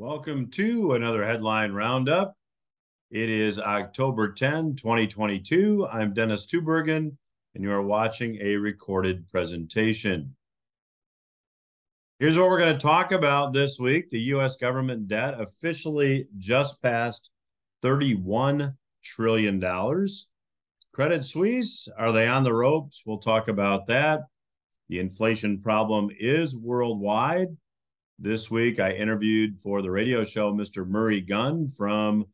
Welcome to another headline roundup. It is October 10, 2022. I'm Dennis Tubbergen, and you are watching a recorded presentation. Here's what we're going to talk about this week. The U.S. government debt officially just passed $31 trillion. Credit Suisse, are they on the ropes? We'll talk about that. The inflation problem is worldwide. This week, I interviewed for the radio show Mr. Murray Gunn from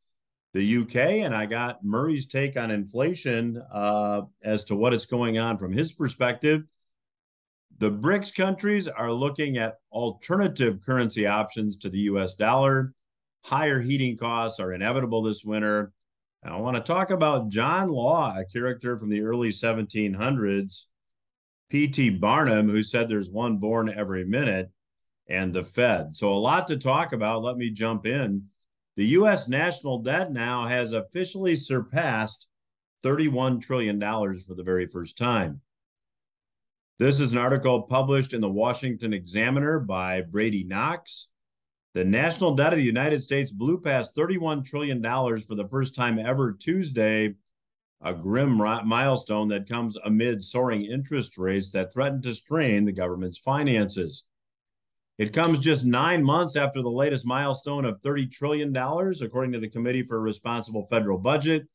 the UK, and I got Murray's take on inflation uh, as to what is going on from his perspective. The BRICS countries are looking at alternative currency options to the US dollar. Higher heating costs are inevitable this winter. And I want to talk about John Law, a character from the early 1700s P.T. Barnum, who said there's one born every minute, and the Fed. So, a lot to talk about. Let me jump in. The U.S. national debt now has officially surpassed $31 trillion for the very first time. This is an article published in the Washington Examiner by Brady Knox. The national debt of the United States blew past $31 trillion for the first time ever Tuesday a grim milestone that comes amid soaring interest rates that threaten to strain the government's finances. It comes just nine months after the latest milestone of $30 trillion, according to the Committee for a Responsible Federal Budget,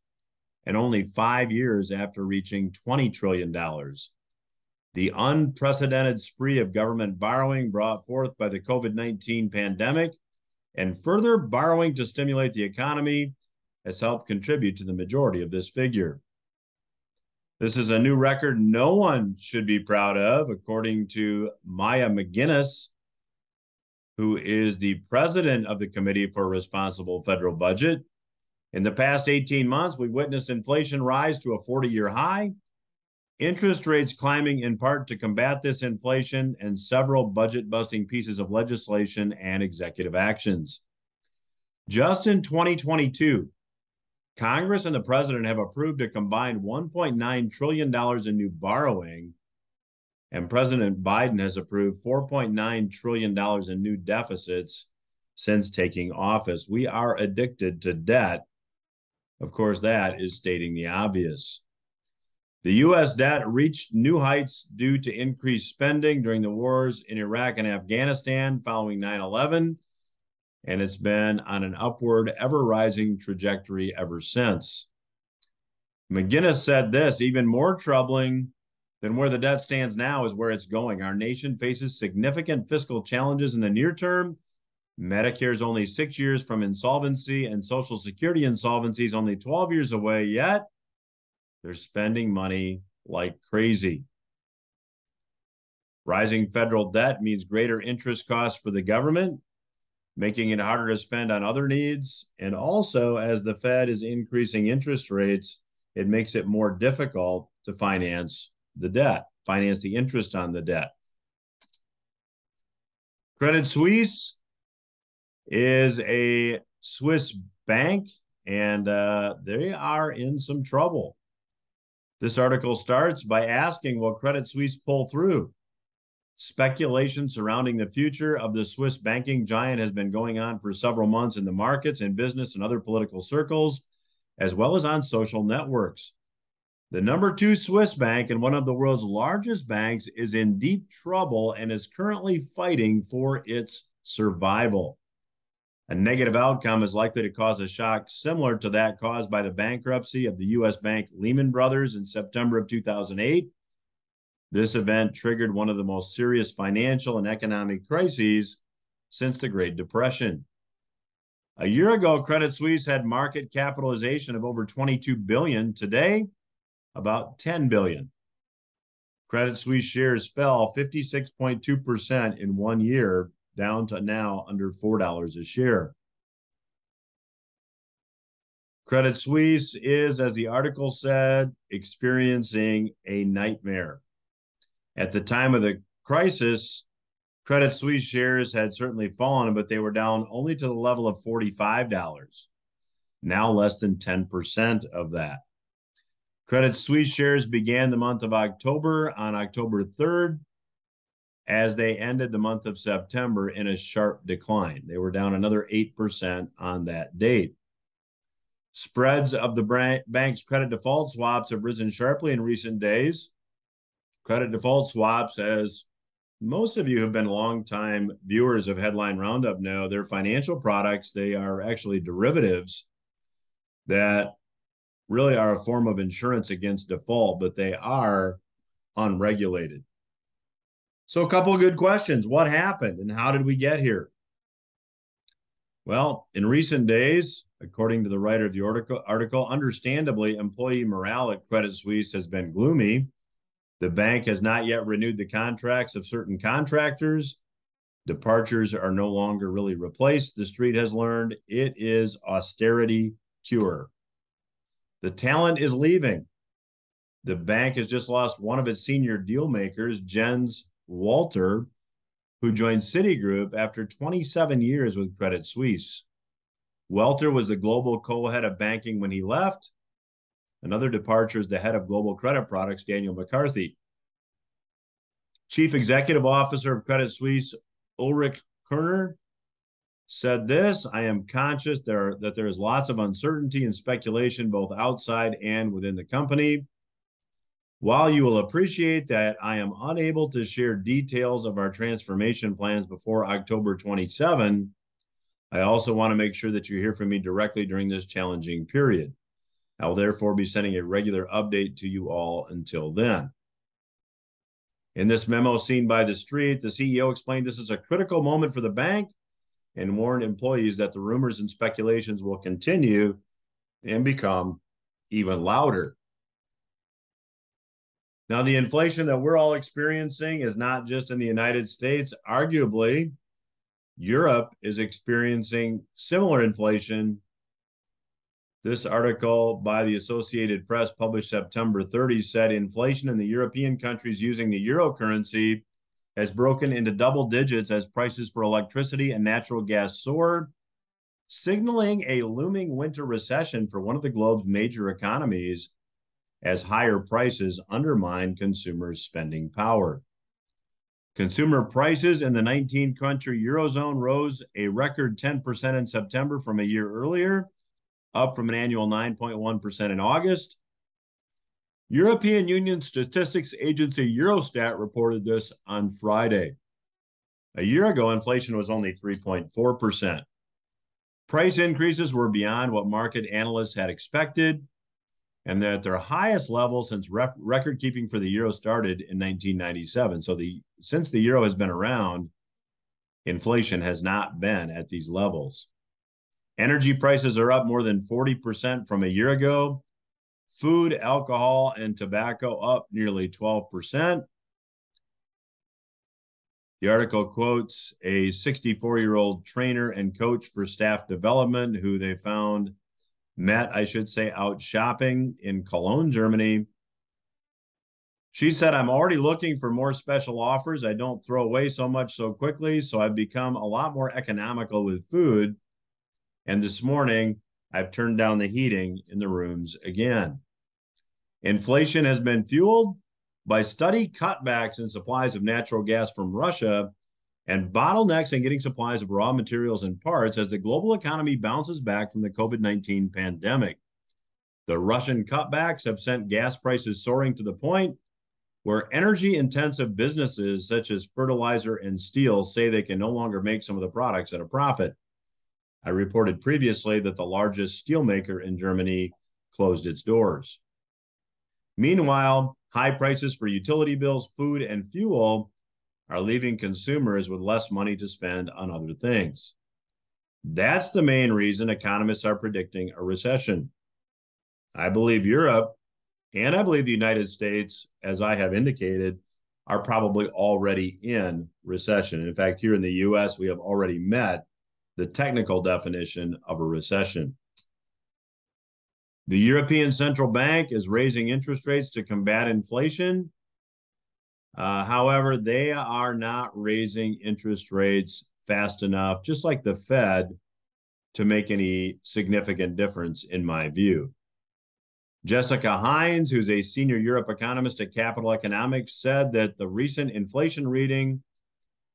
and only five years after reaching $20 trillion. The unprecedented spree of government borrowing brought forth by the COVID 19 pandemic and further borrowing to stimulate the economy has helped contribute to the majority of this figure. This is a new record no one should be proud of, according to Maya MacGuineas, who is the president of the Committee for a Responsible Federal Budget. In the past 18 months, we witnessed inflation rise to a 40 year high, interest rates climbing in part to combat this inflation, and several budget busting pieces of legislation and executive actions. Just in 2022, Congress and the president have approved a combined $1.9 trillion in new borrowing, and President Biden has approved $4.9 trillion in new deficits since taking office. We are addicted to debt. Of course, that is stating the obvious. The U.S. debt reached new heights due to increased spending during the wars in Iraq and Afghanistan following 9 11 and it's been on an upward, ever rising trajectory ever since. MacGuineas said this even more troubling than where the debt stands now is where it's going. Our nation faces significant fiscal challenges in the near term. Medicare is only six years from insolvency, and Social Security insolvency is only 12 years away, yet they're spending money like crazy. Rising federal debt means greater interest costs for the government making it harder to spend on other needs. And also, as the Fed is increasing interest rates, it makes it more difficult to finance the debt, finance the interest on the debt. Credit Suisse is a Swiss bank, and uh, they are in some trouble. This article starts by asking Will Credit Suisse pull through? Speculation surrounding the future of the Swiss banking giant has been going on for several months in the markets and business and other political circles, as well as on social networks. The number two Swiss bank and one of the world's largest banks is in deep trouble and is currently fighting for its survival. A negative outcome is likely to cause a shock similar to that caused by the bankruptcy of the U.S. bank Lehman Brothers in September of 2008 this event triggered one of the most serious financial and economic crises since the Great Depression. A year ago, Credit Suisse had market capitalization of over 22 billion. Today, about 10 billion. Credit Suisse shares fell 56.2% in one year, down to now under $4 a share. Credit Suisse is, as the article said, experiencing a nightmare. At the time of the crisis, Credit Suisse shares had certainly fallen, but they were down only to the level of $45, now less than 10% of that. Credit Suisse shares began the month of October on October 3rd as they ended the month of September in a sharp decline. They were down another 8% on that date. Spreads of the bank's credit default swaps have risen sharply in recent days. Credit default swaps, as most of you have been longtime viewers of Headline Roundup know, they're financial products. They are actually derivatives that really are a form of insurance against default, but they are unregulated. So, a couple of good questions. What happened and how did we get here? Well, in recent days, according to the writer of the article, article, understandably, employee morale at Credit Suisse has been gloomy. The bank has not yet renewed the contracts of certain contractors. Departures are no longer really replaced. The street has learned it is austerity cure. The talent is leaving. The bank has just lost one of its senior deal makers, Jens Welter, who joined Citigroup after 27 years with Credit Suisse. Welter was the global co-head of banking when he left. Another departure is the head of global credit products, Daniel McCarthy. Chief Executive Officer of Credit Suisse, Ulrich Körner, said this I am conscious there, that there is lots of uncertainty and speculation both outside and within the company. While you will appreciate that I am unable to share details of our transformation plans before October 27, I also want to make sure that you hear from me directly during this challenging period. I will therefore be sending a regular update to you all until then. In this memo seen by the street, the CEO explained this is a critical moment for the bank and warned employees that the rumors and speculations will continue and become even louder. Now, the inflation that we're all experiencing is not just in the United States. Arguably, Europe is experiencing similar inflation. This article by the Associated Press, published September 30, said inflation in the European countries using the euro currency has broken into double digits as prices for electricity and natural gas soared, signaling a looming winter recession for one of the globe's major economies as higher prices undermine consumers' spending power. Consumer prices in the 19 country Eurozone rose a record 10% in September from a year earlier, up from an annual 9.1% in August. European Union Statistics Agency Eurostat reported this on Friday. A year ago, inflation was only 3.4%. Price increases were beyond what market analysts had expected, and they're at their highest level since record keeping for the euro started in 1997. So the since the euro has been around, inflation has not been at these levels. Energy prices are up more than 40% from a year ago. Food, alcohol, and tobacco up nearly 12%. The article quotes a 64 year old trainer and coach for staff development who they found met, I should say, out shopping in Cologne, Germany. She said, I'm already looking for more special offers. I don't throw away so much so quickly. So I've become a lot more economical with food. And this morning, I've turned down the heating in the rooms again. Inflation has been fueled by study cutbacks in supplies of natural gas from Russia and bottlenecks in getting supplies of raw materials and parts as the global economy bounces back from the COVID 19 pandemic. The Russian cutbacks have sent gas prices soaring to the point where energy intensive businesses such as fertilizer and steel say they can no longer make some of the products at a profit. I reported previously that the largest steelmaker in Germany closed its doors. Meanwhile, high prices for utility bills, food, and fuel are leaving consumers with less money to spend on other things. That's the main reason economists are predicting a recession. I believe Europe and I believe the United States, as I have indicated, are probably already in recession. In fact, here in the US, we have already met the technical definition of a recession. The European Central Bank is raising interest rates to combat inflation uh, however, they are not raising interest rates fast enough, just like the Fed, to make any significant difference, in my view. Jessica Hinds, who's a senior Europe economist at Capital Economics, said that the recent inflation reading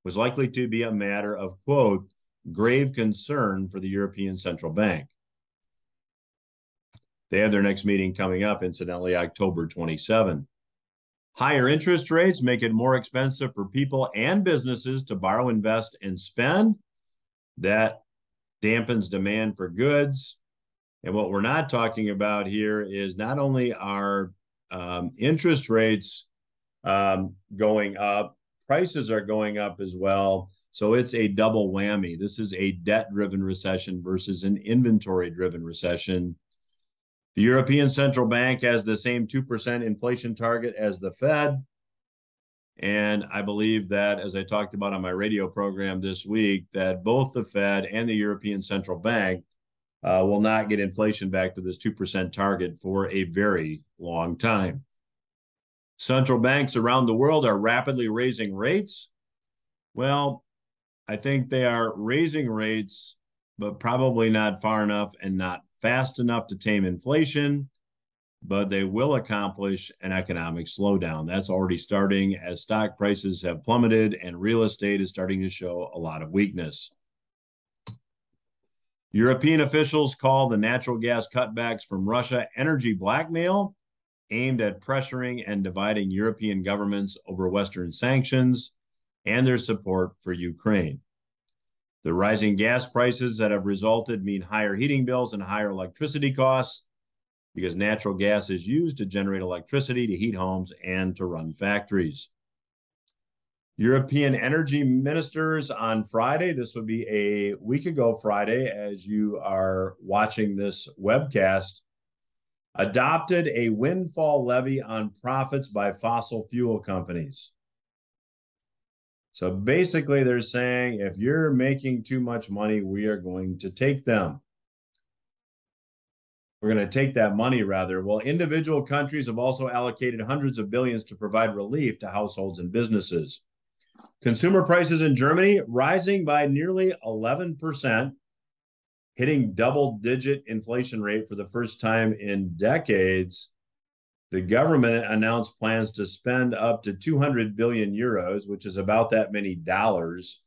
was likely to be a matter of, quote, grave concern for the European Central Bank. They have their next meeting coming up, incidentally, October 27. Higher interest rates make it more expensive for people and businesses to borrow, invest, and spend. That dampens demand for goods. And what we're not talking about here is not only are um, interest rates um, going up, prices are going up as well. So it's a double whammy. This is a debt driven recession versus an inventory driven recession. The European Central Bank has the same 2% inflation target as the Fed. And I believe that, as I talked about on my radio program this week, that both the Fed and the European Central Bank uh, will not get inflation back to this 2% target for a very long time. Central banks around the world are rapidly raising rates. Well, I think they are raising rates, but probably not far enough and not fast enough to tame inflation. But they will accomplish an economic slowdown. That's already starting as stock prices have plummeted and real estate is starting to show a lot of weakness. European officials call the natural gas cutbacks from Russia energy blackmail aimed at pressuring and dividing European governments over Western sanctions and their support for Ukraine. The rising gas prices that have resulted mean higher heating bills and higher electricity costs because natural gas is used to generate electricity to heat homes and to run factories. European energy ministers on Friday, this would be a week ago Friday, as you are watching this webcast, adopted a windfall levy on profits by fossil fuel companies. So basically, they're saying if you're making too much money, we are going to take them. We're going to take that money rather. Well, individual countries have also allocated hundreds of billions to provide relief to households and businesses. Consumer prices in Germany rising by nearly 11% hitting double digit inflation rate for the first time in decades. The government announced plans to spend up to 200 billion euros, which is about that many dollars,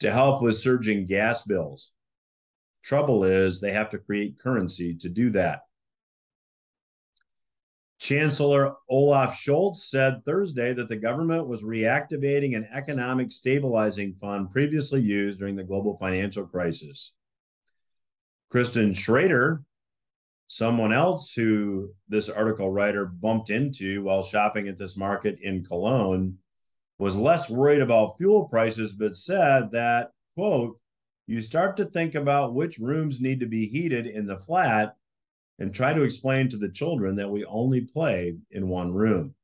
to help with surging gas bills. Trouble is, they have to create currency to do that. Chancellor Olaf Scholz said Thursday that the government was reactivating an economic stabilizing fund previously used during the global financial crisis. Kristen Schrader, someone else who this article writer bumped into while shopping at this market in Cologne, was less worried about fuel prices, but said that, quote, you start to think about which rooms need to be heated in the flat and try to explain to the children that we only play in one room.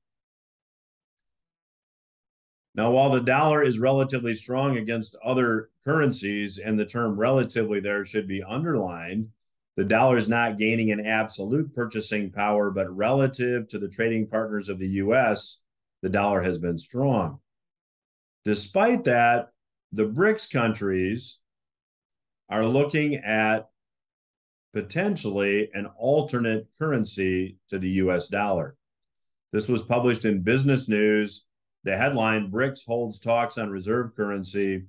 Now, while the dollar is relatively strong against other currencies, and the term relatively there should be underlined, the dollar is not gaining an absolute purchasing power, but relative to the trading partners of the US, the dollar has been strong. Despite that, the BRICS countries are looking at potentially an alternate currency to the US dollar. This was published in Business News the headline BRICS holds talks on reserve currency.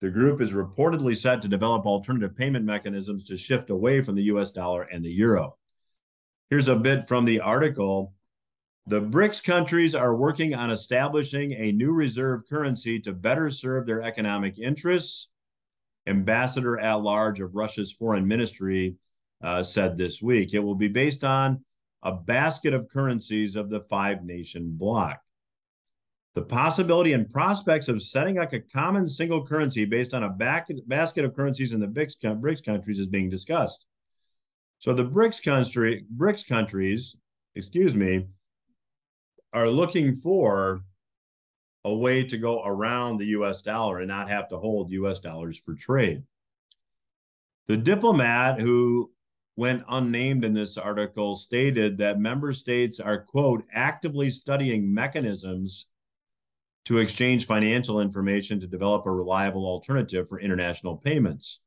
The group is reportedly set to develop alternative payment mechanisms to shift away from the US dollar and the euro. Here's a bit from the article. The BRICS countries are working on establishing a new reserve currency to better serve their economic interests. Ambassador at large of Russia's foreign ministry uh, said this week. It will be based on a basket of currencies of the five nation bloc. The possibility and prospects of setting up a common single currency based on a basket of currencies in the BRICS countries is being discussed. So the BRICS country, BRICS countries, excuse me, are looking for a way to go around the US dollar and not have to hold US dollars for trade. The diplomat who went unnamed in this article stated that member states are, quote, actively studying mechanisms to exchange financial information to develop a reliable alternative for international payments.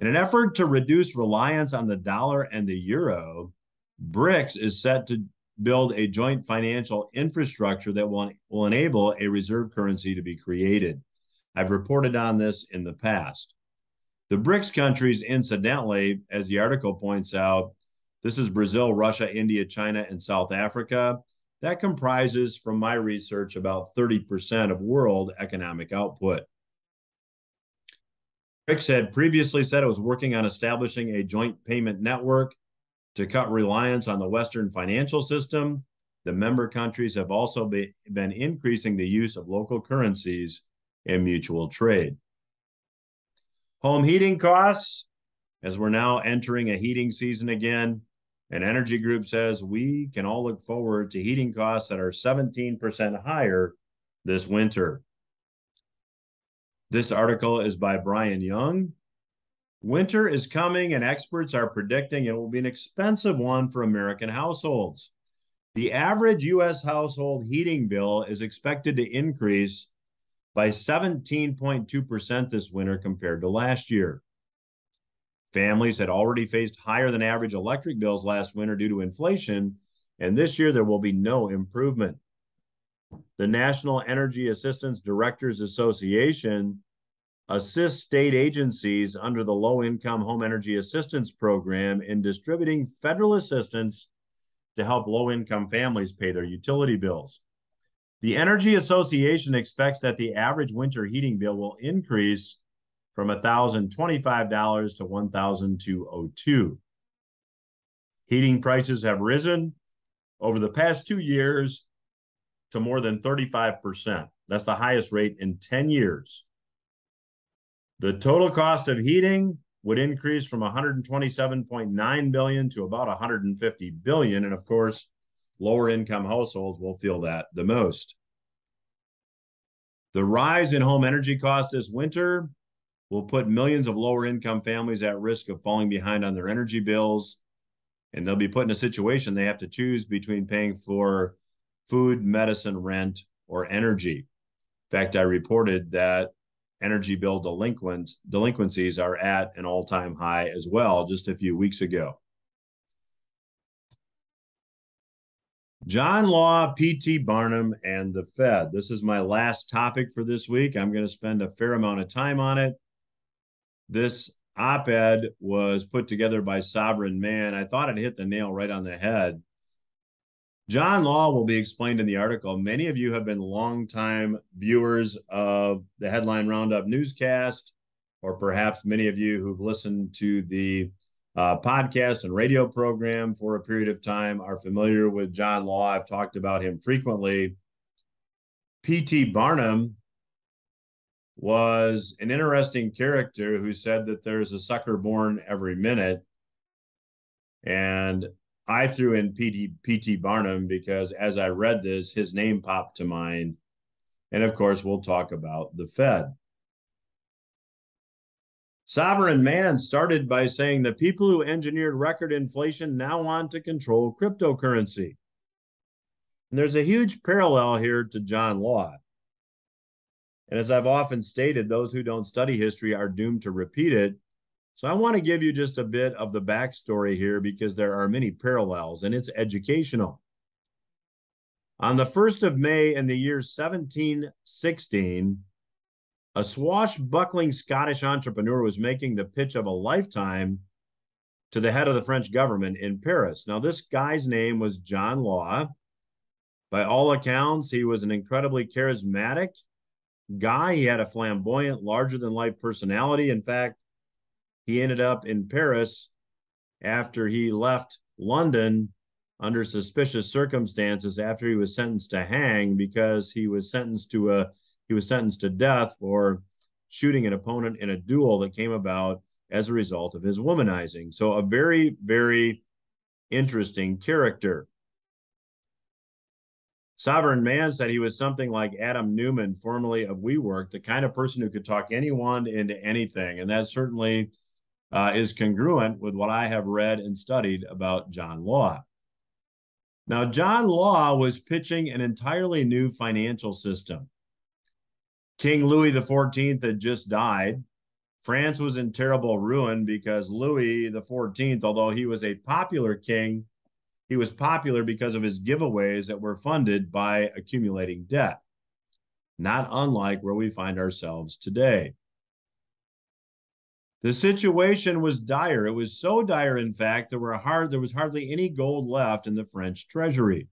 In an effort to reduce reliance on the dollar and the euro, BRICS is set to build a joint financial infrastructure that will, will enable a reserve currency to be created. I've reported on this in the past. The BRICS countries, incidentally, as the article points out, this is Brazil, Russia, India, China, and South Africa. That comprises, from my research, about 30% of world economic output. BRICS had previously said it was working on establishing a joint payment network to cut reliance on the Western financial system. The member countries have also be, been increasing the use of local currencies in mutual trade. Home heating costs, as we're now entering a heating season again, an energy group says we can all look forward to heating costs that are 17% higher this winter. This article is by Brian Young. Winter is coming, and experts are predicting it will be an expensive one for American households. The average U.S. household heating bill is expected to increase by 17.2% this winter compared to last year. Families had already faced higher than average electric bills last winter due to inflation, and this year there will be no improvement. The National Energy Assistance Directors Association assists state agencies under the Low Income Home Energy Assistance Program in distributing federal assistance to help low income families pay their utility bills. The Energy Association expects that the average winter heating bill will increase from $1,025 to 1,202. Heating prices have risen over the past two years to more than 35%. That's the highest rate in 10 years. The total cost of heating would increase from 127.9 billion to about 150 billion and of course lower income households will feel that the most. The rise in home energy costs this winter will put millions of lower income families at risk of falling behind on their energy bills and they'll be put in a situation they have to choose between paying for food, medicine, rent, or energy. In fact, I reported that energy bill delinquents delinquencies are at an all-time high as well just a few weeks ago. John Law, P.T. Barnum, and the Fed. This is my last topic for this week. I'm going to spend a fair amount of time on it. This op ed was put together by Sovereign Man. I thought it hit the nail right on the head. John Law will be explained in the article. Many of you have been longtime viewers of the Headline Roundup newscast, or perhaps many of you who've listened to the uh, podcast and radio program for a period of time are familiar with John Law. I've talked about him frequently. P.T. Barnum was an interesting character who said that there's a sucker born every minute. And I threw in PT, PT Barnum because as I read this, his name popped to mind. And of course, we'll talk about the Fed. Sovereign Man started by saying the people who engineered record inflation now want to control cryptocurrency. And there's a huge parallel here to John Law. And as I've often stated, those who don't study history are doomed to repeat it so I want to give you just a bit of the backstory here because there are many parallels and it's educational. On the 1st of May in the year 1716, a swashbuckling Scottish entrepreneur was making the pitch of a lifetime to the head of the French government in Paris. Now, this guy's name was John Law. By all accounts, he was an incredibly charismatic guy. He had a flamboyant, larger than life personality. In fact, he ended up in Paris after he left London under suspicious circumstances after he was sentenced to hang because he was sentenced to a he was sentenced to death for shooting an opponent in a duel that came about as a result of his womanizing. So a very very interesting character. Sovereign Man said he was something like Adam Neumann, formerly of WeWork, the kind of person who could talk anyone into anything. And that certainly uh, is congruent with what I have read and studied about John Law. Now, John Law was pitching an entirely new financial system. King Louis XIV had just died. France was in terrible ruin because Louis XIV, although he was a popular king, he was popular because of his giveaways that were funded by accumulating debt, not unlike where we find ourselves today. The situation was dire. It was so dire, in fact, there were hard there was hardly any gold left in the French treasury.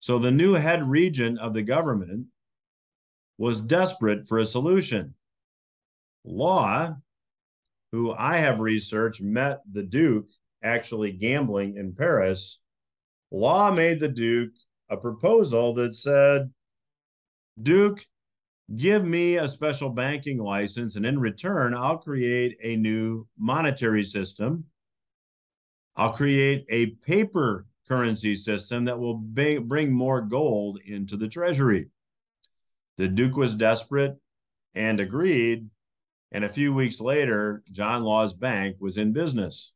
So the new head regent of the government was desperate for a solution. Law, who I have researched, met the Duke actually gambling in Paris. Law made the Duke a proposal that said, Duke, give me a special banking license, and in return, I'll create a new monetary system. I'll create a paper currency system that will bring more gold into the treasury. The Duke was desperate and agreed. And a few weeks later, John Law's bank was in business.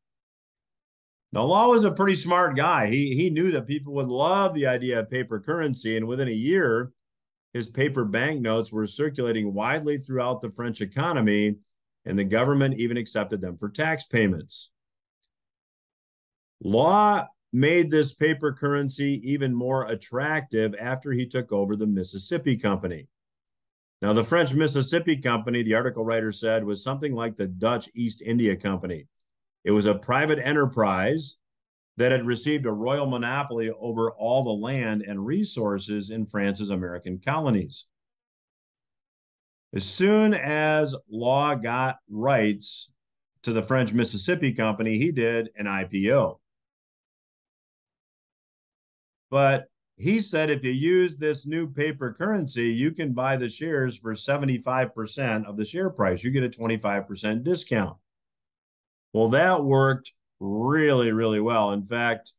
Now, Law was a pretty smart guy. He, he knew that people would love the idea of paper currency. And within a year, his paper banknotes were circulating widely throughout the French economy, and the government even accepted them for tax payments. Law made this paper currency even more attractive after he took over the Mississippi Company. Now, the French Mississippi Company, the article writer said, was something like the Dutch East India Company. It was a private enterprise that had received a royal monopoly over all the land and resources in France's American colonies. As soon as Law got rights to the French Mississippi Company, he did an IPO. But he said if you use this new paper currency, you can buy the shares for 75% of the share price. You get a 25% discount. Well, that worked really, really well. In fact,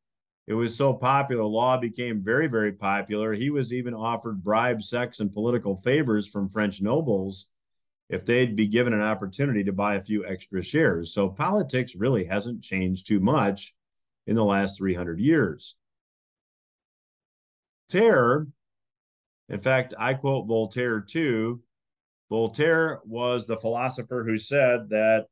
it was so popular, law became very, very popular. He was even offered bribes, sex, and political favors from French nobles if they'd be given an opportunity to buy a few extra shares. So politics really hasn't changed too much in the last 300 years. Voltaire, in fact, I quote Voltaire too. Voltaire was the philosopher who said that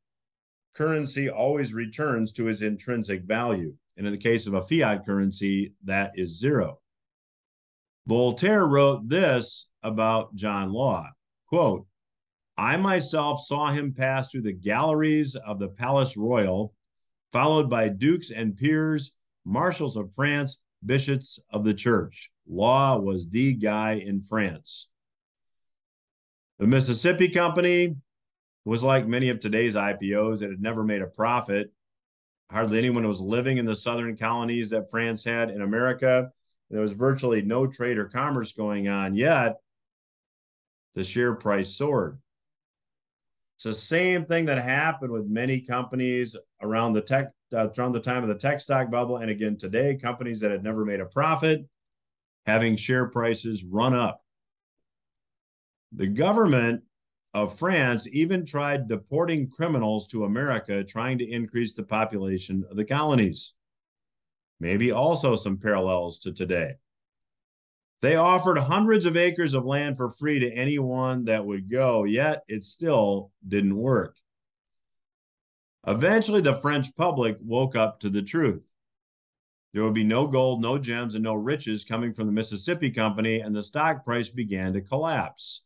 currency always returns to its intrinsic value. And in the case of a fiat currency, that is zero. Voltaire wrote this about John Law quote, I myself saw him pass through the galleries of the Palace Royal, followed by dukes and peers, marshals of France, bishops of the church. Law was the guy in France. The Mississippi Company was like many of today's IPOs that had never made a profit. Hardly anyone was living in the southern colonies that France had in America. There was virtually no trade or commerce going on, yet the share price soared. It's the same thing that happened with many companies around the tech uh, around the time of the tech stock bubble, and again today, companies that had never made a profit, having share prices run up. The government of France even tried deporting criminals to America, trying to increase the population of the colonies. Maybe also some parallels to today. They offered hundreds of acres of land for free to anyone that would go, yet it still didn't work. Eventually, the French public woke up to the truth. There would be no gold, no gems, and no riches coming from the Mississippi Company, and the stock price began to collapse.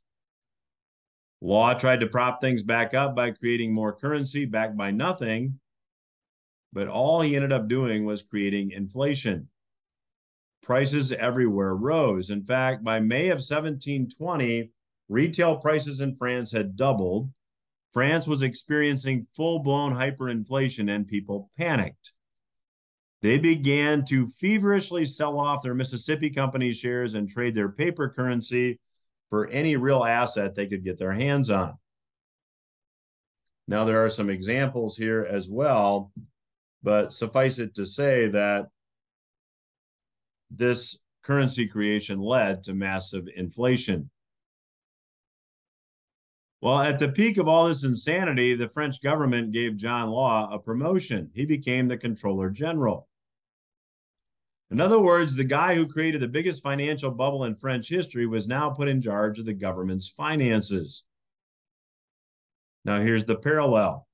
Law tried to prop things back up by creating more currency backed by nothing, but all he ended up doing was creating inflation. Prices everywhere rose. In fact, by May of 1720, retail prices in France had doubled. France was experiencing full blown hyperinflation and people panicked. They began to feverishly sell off their Mississippi Company shares and trade their paper currency for any real asset they could get their hands on. Now, there are some examples here as well, but suffice it to say that this currency creation led to massive inflation. Well, at the peak of all this insanity, the French government gave John Law a promotion. He became the Controller General. In other words, the guy who created the biggest financial bubble in French history was now put in charge of the government's finances. Now, here's the parallel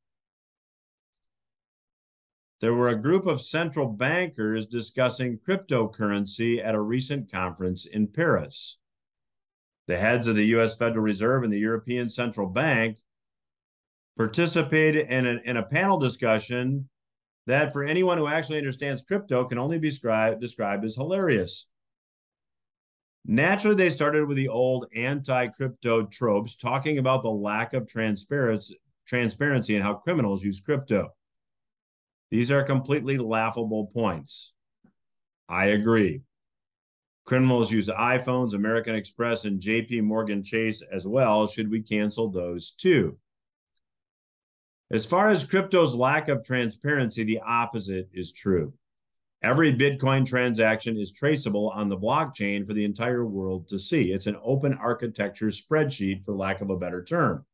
there were a group of central bankers discussing cryptocurrency at a recent conference in Paris. The heads of the US Federal Reserve and the European Central Bank participated in a, in a panel discussion that, for anyone who actually understands crypto, can only be described, described as hilarious. Naturally, they started with the old anti crypto tropes, talking about the lack of transparency, transparency and how criminals use crypto. These are completely laughable points. I agree. Criminals use iPhones, American Express, and JP Morgan Chase as well. Should we cancel those too? As far as crypto's lack of transparency, the opposite is true. Every Bitcoin transaction is traceable on the blockchain for the entire world to see. It's an open architecture spreadsheet, for lack of a better term.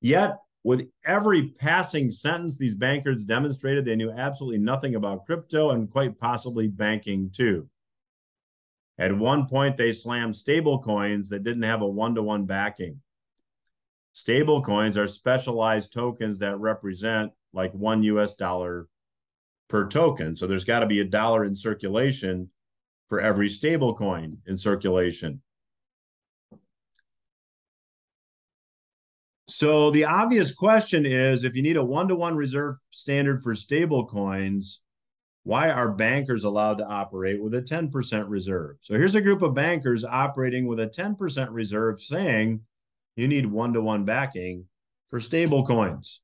Yet, with every passing sentence, these bankers demonstrated they knew absolutely nothing about crypto and quite possibly banking too. At one point, they slammed stable coins that didn't have a one to one backing. Stable coins are specialized tokens that represent like one US dollar per token. So there's got to be a dollar in circulation for every stable coin in circulation. So the obvious question is if you need a one-to-one reserve standard for stable coins, why are bankers allowed to operate with a 10% reserve? So here's a group of bankers operating with a 10% reserve saying you need one-to-one backing for stable coins.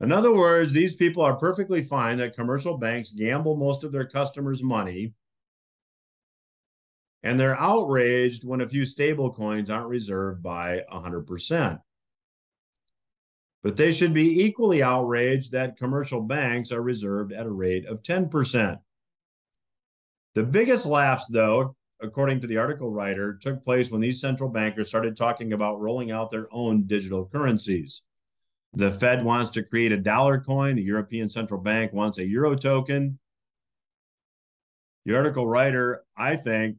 In other words, these people are perfectly fine that commercial banks gamble most of their customers' money and they're outraged when a few stable coins aren't reserved by 100% but they should be equally outraged that commercial banks are reserved at a rate of 10%. The biggest laughs, though, according to the article writer, took place when these central bankers started talking about rolling out their own digital currencies. The Fed wants to create a dollar coin, the European Central Bank wants a euro token. The article writer, I think,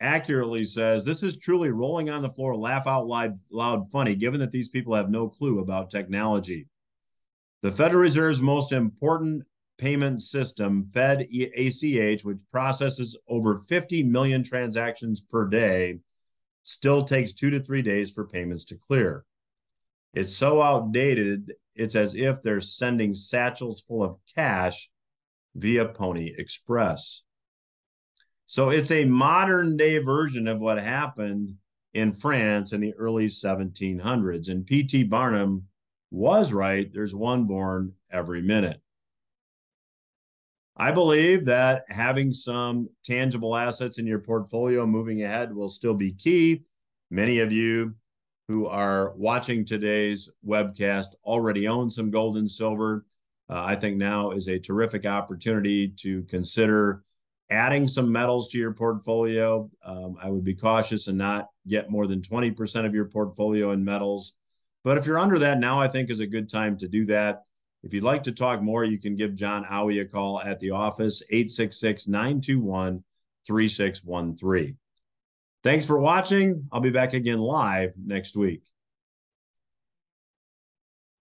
accurately says this is truly rolling on the floor, laugh out loud, loud funny, given that these people have no clue about technology. The Federal Reserve's most important payment system, Fed ACH, which processes over 50 million transactions per day, still takes two to three days for payments to clear. It's so outdated, it's as if they're sending satchels full of cash via Pony Express. So it's a modern day version of what happened in France in the early 1700s. And P.T. Barnum was right. There's one born every minute. I believe that having some tangible assets in your portfolio moving ahead will still be key. Many of you who are watching today's webcast already own some gold and silver. Uh, I think now is a terrific opportunity to consider adding some metals to your portfolio. Um, I would be cautious and not get more than 20% of your portfolio in metals. But if you're under that, now I think is a good time to do that. If you'd like to talk more, you can give John Owie a call at the office, 866 921 3613. Thanks for watching. I'll be back again live next week.